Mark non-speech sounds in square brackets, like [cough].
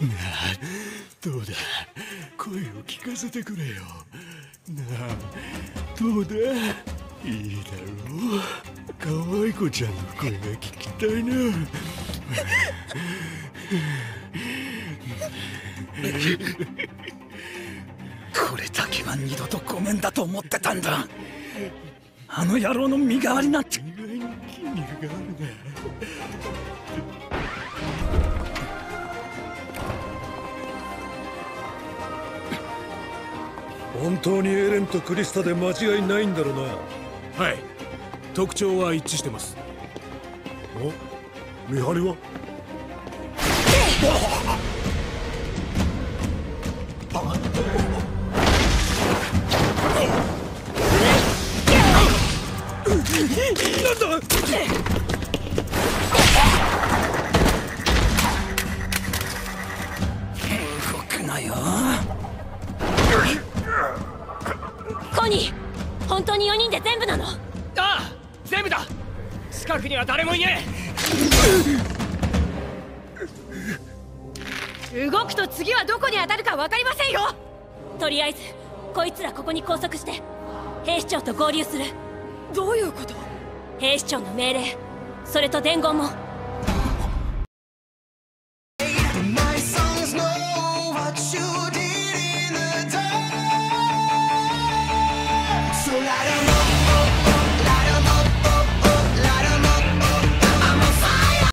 [laughs] どうだ？声を聞かせてくれよ。なあどうだ？いいだろう。可愛い子ちゃんの声が聞きたいな。これだけは二度とごめんだと思ってたんだ。あの野郎の身代わりなんて。意外に筋肉があるな本当にエレンとクリスタで間違いないんだろうな。はい。特徴は一致してます。お？見張りは？動くなよコニー本当に4人で全部なの？ああ全部だ。近くには誰もいね動くと次はどこに当たるか分かりませんよ。とりあえずこいつらここに拘束して兵士長と合流する。どういうこと？兵士長の命令。それと伝言も